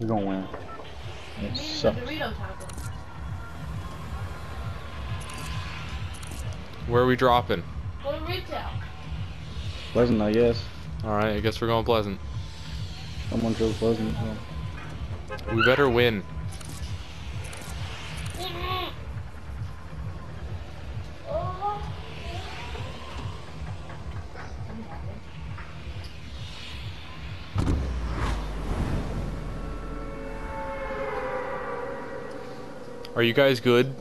We're gonna win. It sucks. Where are we dropping? Go to retail. Pleasant, I guess. Alright, I guess we're going Pleasant. Someone chose Pleasant. so- We better win. Are you guys good?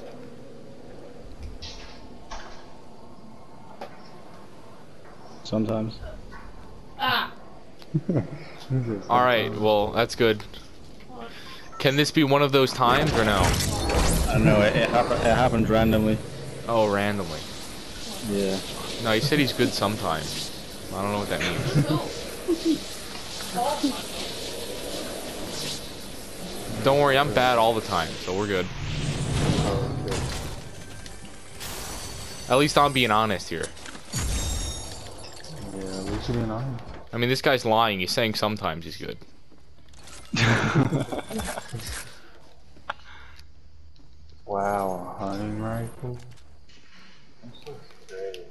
Sometimes. Ah. Alright, well, that's good. Can this be one of those times or no? I don't know. It, it, happen, it happened randomly. Oh, randomly. Yeah. No, he said he's good sometimes. I don't know what that means. Don't worry, I'm bad all the time, so we're good. At least I'm being honest here. Yeah, at least you're being honest. I mean, this guy's lying. He's saying sometimes he's good. Wow, a hunting rifle?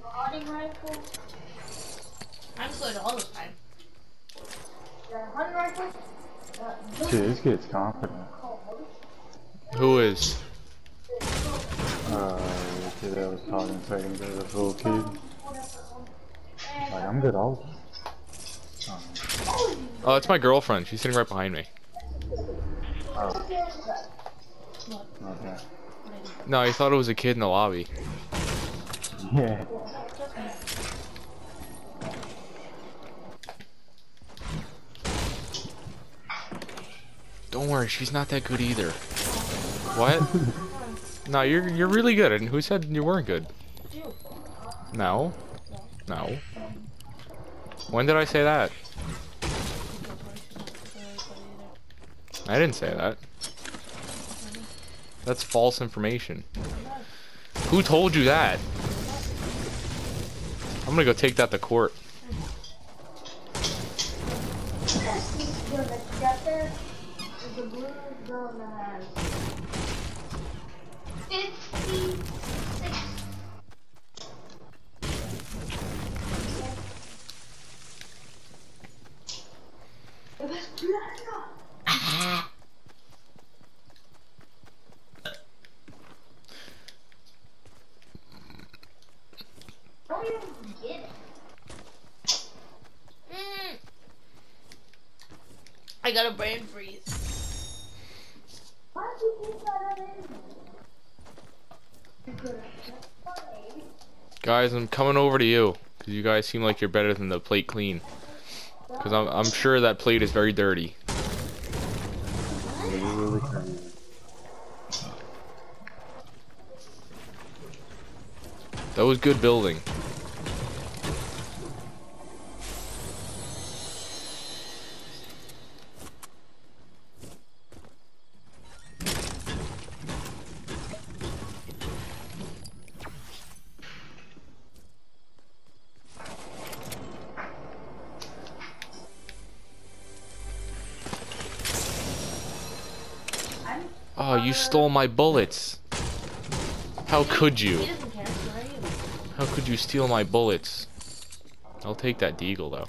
Hunting rifle? I'm good all the time. The hunting rifle? Dude, this kid's confident. Who is? Uh, that was talking seconds as a little kid. Like, I'm good. Oh, that's my girlfriend. She's sitting right behind me. Oh. Okay. No, he thought it was a kid in the lobby. Yeah. Don't worry, she's not that good either. What? no, you're you're really good. And who said you weren't good? No. No. When did I say that? I didn't say that. That's false information. Who told you that? I'm gonna go take that to court. I got a brain freeze. Why did you think that in? You could have funny. Guys, I'm coming over to you because you guys seem like you're better than the plate clean. Because I'm, I'm sure that plate is very dirty. That was good building. Oh, you stole my bullets. How could you? How could you steal my bullets? I'll take that deagle though.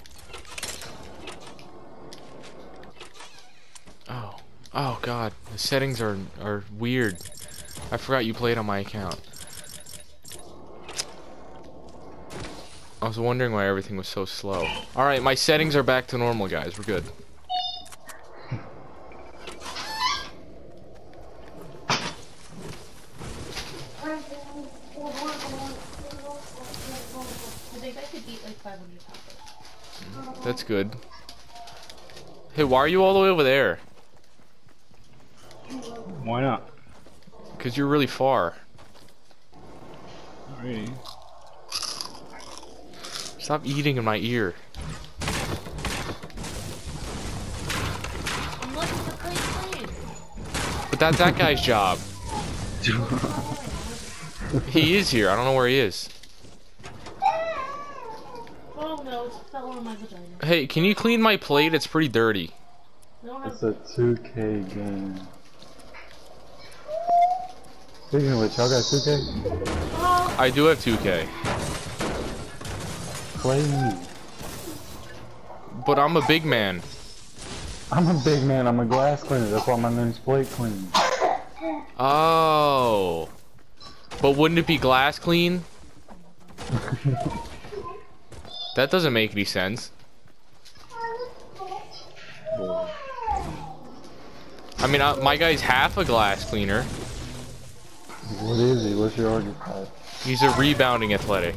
Oh. Oh god. The settings are are weird. I forgot you played on my account. I was wondering why everything was so slow. Alright, my settings are back to normal guys. We're good. I I could eat like 500 tacos. That's good. Hey, why are you all the way over there? Why not? Because you're really far. Alrighty. Stop eating in my ear. I'm looking for clean clean. But that's that guy's job. He is here. I don't know where he is. Oh no, it fell on my vagina. Hey, can you clean my plate? It's pretty dirty. We don't have It's a 2K game. Speaking of which, y'all got 2K? I do have 2K, Play me. but I'm a big man. I'm a big man, I'm a glass cleaner, that's why my name's Plate Clean. Oh. But wouldn't it be glass clean? that doesn't make any sense. I mean, uh, my guy's half a glass cleaner. What is he? What's your archetype? He's a rebounding athletic.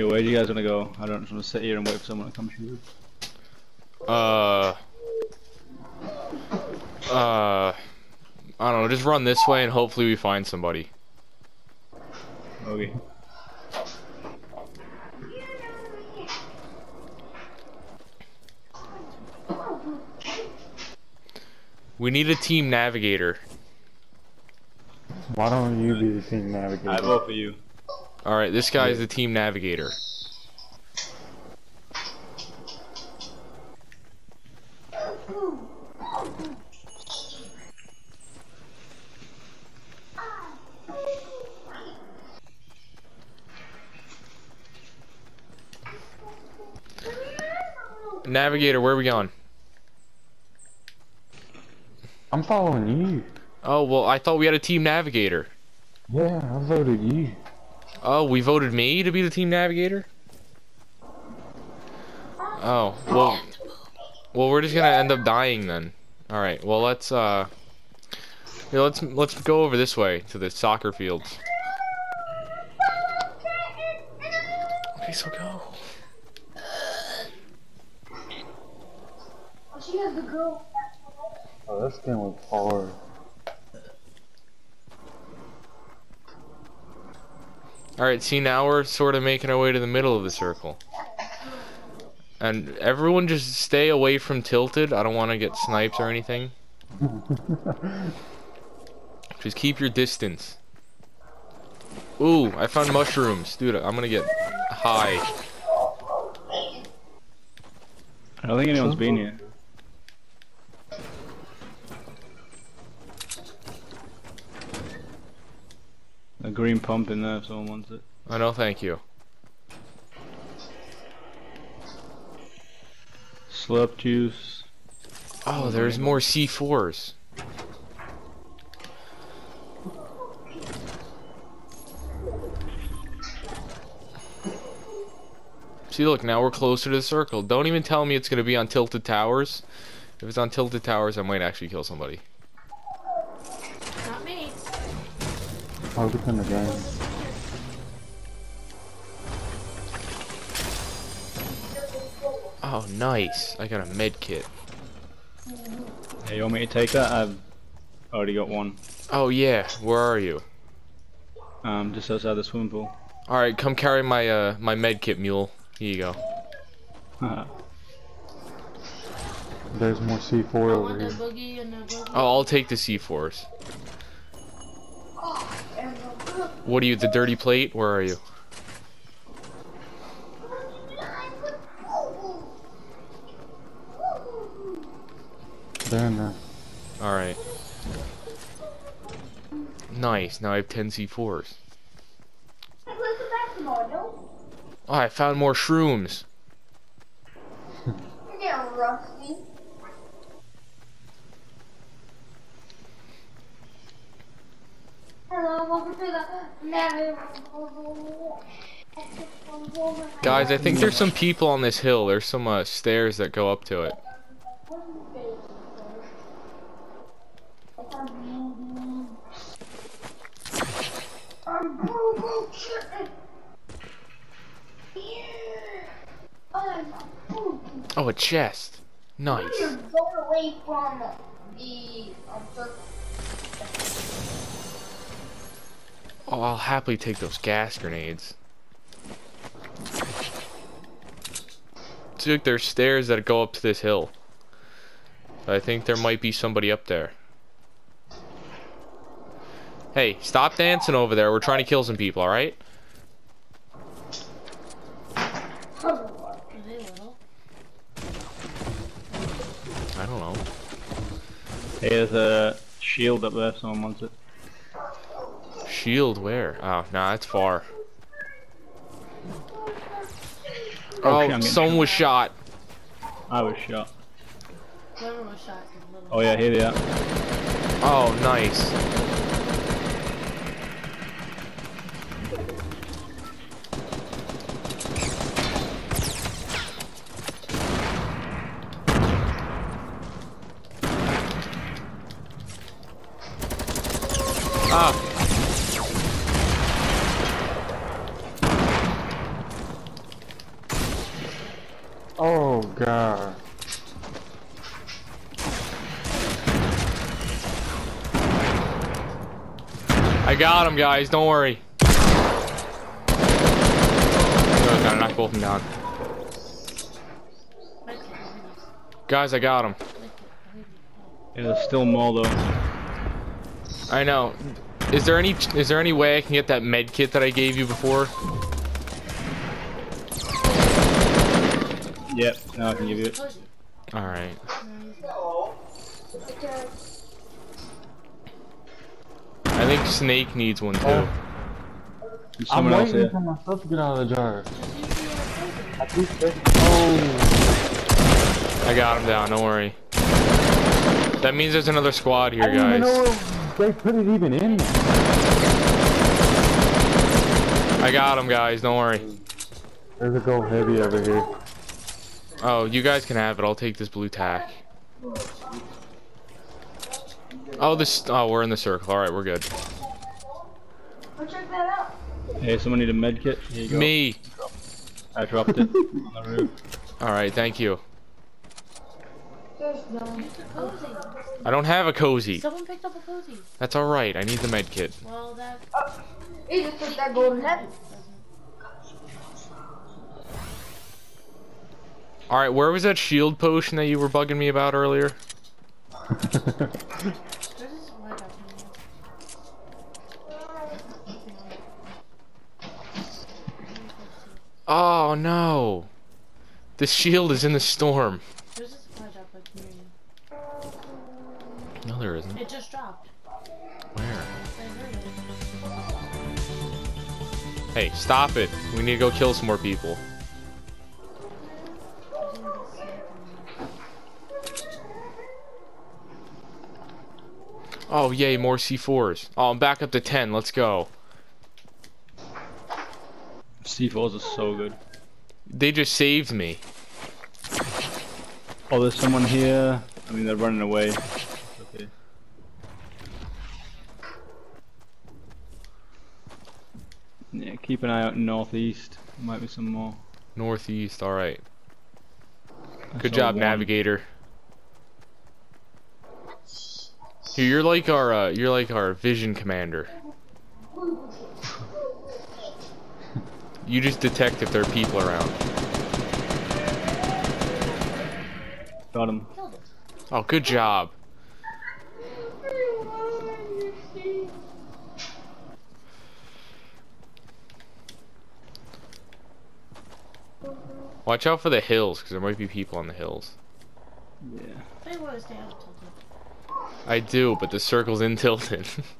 Yeah, where do you guys want to go? I don't just want to sit here and wait for someone to come shoot. Uh. Uh. I don't know, just run this way and hopefully we find somebody. Okay. We need a team navigator. Why don't you be the team navigator? I vote for you. Alright, this guy is the team navigator. Navigator, where are we going? I'm following you. Oh, well, I thought we had a team navigator. Yeah, I voted you. Oh, we voted me to be the team navigator? Oh, well, well, we're just gonna end up dying then. All right, well, let's uh, let's let's go over this way to the soccer fields. Okay, so go. She has the girl. Oh, this skin was hard. All right, see now we're sort of making our way to the middle of the circle. And everyone just stay away from tilted. I don't want to get snipes or anything. Just keep your distance. Ooh, I found mushrooms. Dude, I'm gonna get high. I don't think anyone's been here. Green pump in there if someone wants it. Oh, I know, thank you. Slurp juice. Oh, there's more C4s. See, look, now we're closer to the circle. Don't even tell me it's gonna be on Tilted Towers. If it's on Tilted Towers, I might actually kill somebody. Not me. Focus in the game. Oh, nice. I got a med kit. Hey, you want me to take that? I've already got one. Oh, yeah. Where are you? Um, just outside the swimming pool. Alright, come carry my, uh, my med kit mule. Here you go. There's more C4 over here. boogie and the boogie. Oh, I'll take the C4s. What are you, the dirty plate? Where are you? They're in there. Alright. Nice, now I have 10 C4s. Oh, I found more shrooms. You're getting rusty. Hello, welcome to the Navy. Guys, I think there's some people on this hill. There's some uh, stairs that go up to it. Oh, a chest. Nice. Oh, I'll happily take those gas grenades. Look, there's stairs that go up to this hill. I think there might be somebody up there. Hey, stop dancing over there. We're trying to kill some people, alright? I don't know. Hey, there's a shield up there. Someone wants it. Shield where? Oh, nah, that's far. shit, Oh, oh someone was shot. I was shot. Was shot. Oh yeah, here they are. Oh, nice. Ah, Oh god. I got him, guys. Don't worry. No, gotta knock both of them down. Right there, right Guys, I got him. there, right there. Yeah, there's still more though. I know. Is there any is there any way I can get that med kit that I gave you before? Yep. Now I can give you it. Cozy. All right. I think Snake needs one too. Oh. There's I'm someone else waiting here. for my stuff to get out of the jar. Just use the other I keep saying- Oh. I got him down. Don't worry. That means there's another squad I here, didn't even guys. know they put it even in there. I got him, guys. Don't worry. There's a go heavy over here. Oh, you guys can have it. I'll take this blue tack. Oh, this. Oh, we're in the circle. All right, we're good. Go check that out. Hey, someone need a med kit? Here you go. Me. I dropped it on the roof. All right, thank you. There's no. Use the cozy. I don't have a cozy. Someone picked up a cozy. That's all right. I need the med kit. Well, that uh, He just took that golden heavy. All right, where was that shield potion that you were bugging me about earlier? This is right up Oh no. The shield is in the storm. There's a supply drop like near you. No, there isn't. It just dropped. Where? I heard it. Hey, stop it. We need to go kill some more people. Oh, yay, more C4s. Oh, I'm back up to 10. Let's go. C4s are so good. They just saved me. Oh, there's someone here. I mean, they're running away. Okay. Yeah, keep an eye out northeast. Might be some more. Northeast, alright. Good job, one. Navigator. Here, you're like our, uh, you're like our vision commander. You just detect if there are people around. Got him. Oh, good job. Watch out for the hills, because there might be people on the hills. Yeah. They want to stay out of tilted. I do, but the circle's in Tilted.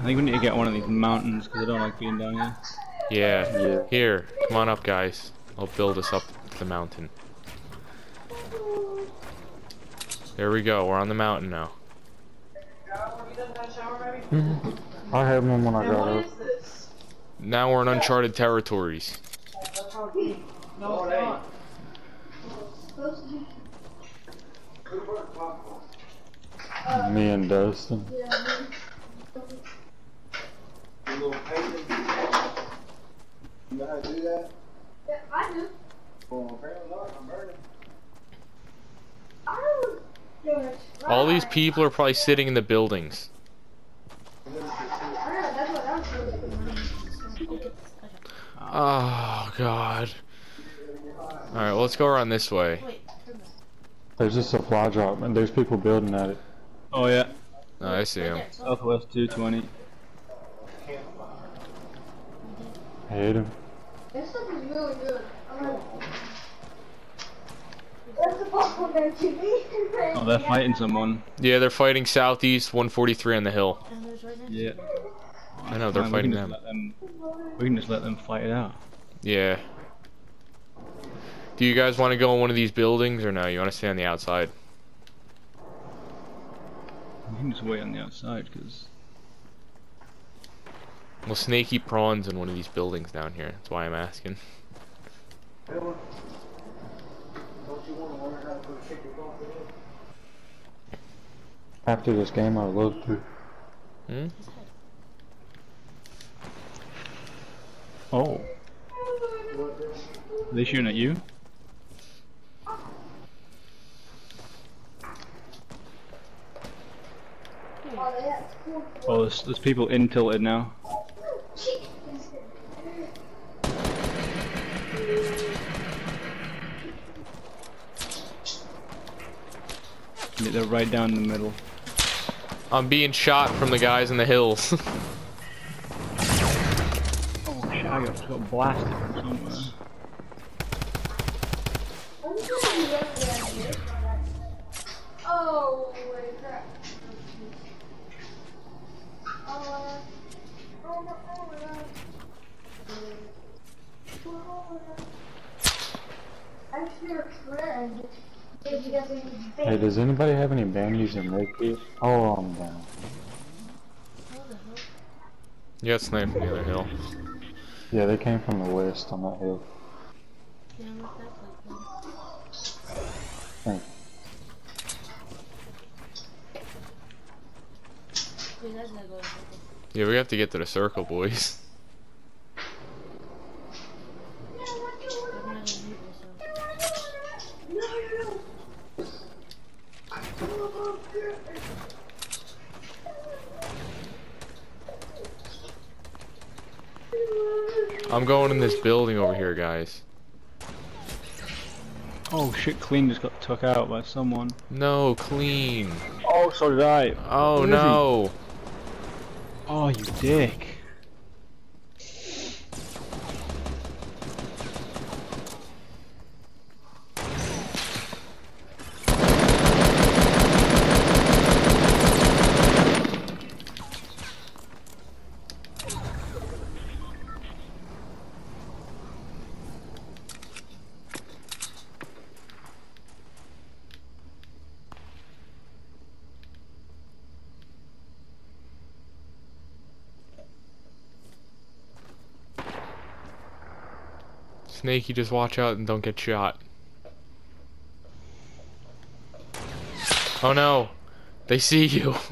I think we need to get one of these mountains because I don't like being down here. Yeah. Yeah. Here, come on up, guys. I'll build us up the mountain. There we go. We're on the mountain now. I had one when I got up. Now we're in uncharted territories. No, it's not. Me and Dustin. You know how to do that? Yeah, I do. Well, apparently not. I'm burning. I was gonna try. All these people are probably sitting in the buildings. I know, that's what I was doing. Oh god. Alright, well, let's go around this way. Wait, turn. There's a supply drop and there's people building at it. Oh yeah, Oh, I see him. Right there, so- Southwest 220. I hate him. This stuff is really good. I'm gonna... That's the popcorn there, TV. Oh, they're fighting someone. Yeah, they're fighting southeast 143 on the hill. And there's right next Yeah. I know, they're Man, fighting we can them. just let them. We can just let them fight it out. Yeah. Do you guys want to go in one of these buildings or no? You want to stay on the outside? We can just wait on the outside because Well, snaky prawns in one of these buildings down here. That's why I'm asking. Dylan, don't you want to learn how to put a kicker off the After this game, I would love to. Hmm? oh, are they shooting at you? Oh, yeah, it's cool. Oh, there's, there's people in tilted now. They're right down in the middle. I'm being shot from the guys in the hills. Oh shit! I got, got blasted from somewhere. I'm just gonna be yesterday on this one. Oh, wait, crap. Oh, uh, oh, no, oh, no. Oh, no. I fear friend. If you guys are Hey, does anybody have any bandies and medkit? Oh, I'm down. you got sniped from the other hill. Yeah, they came from the west on that hill. Yeah, I'm not that like Thank Wait, that's not going. Yeah, we have to get to the circle, boys. I'm not gonna mute myself. I'm going in this building over here, guys. Oh shit! Clean just got took out by someone. No, clean. Oh, so did I. Oh no. Oh, you dick. Snakey, just watch out and don't get shot. Oh no. They see you.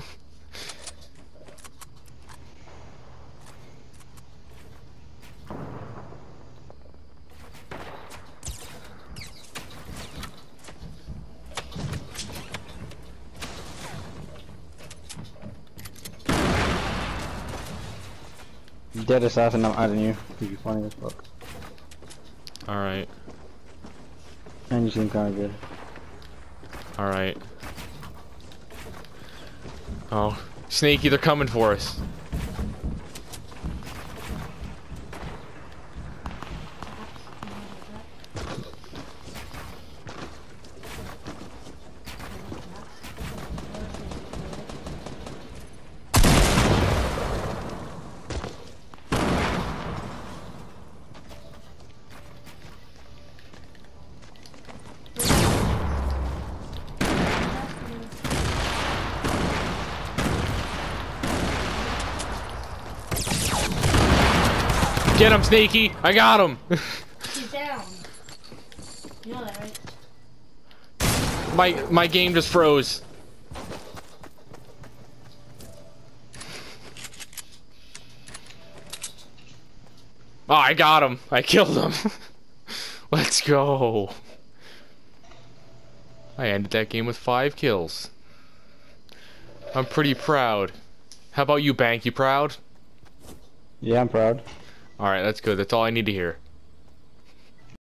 Dead assassin, I'm adding you. You're funny as fuck. Alright. And you seem kinda good. Alright. Oh. Snakey, they're coming for us. Get him, Sneaky! I got him! He's down. You know that, right? my my game just froze. Oh, I got him. I killed him. Let's go. I ended that game with five kills. I'm pretty proud. How about you, Bank? You proud? Yeah, I'm proud. Alright, that's good. That's all I need to hear.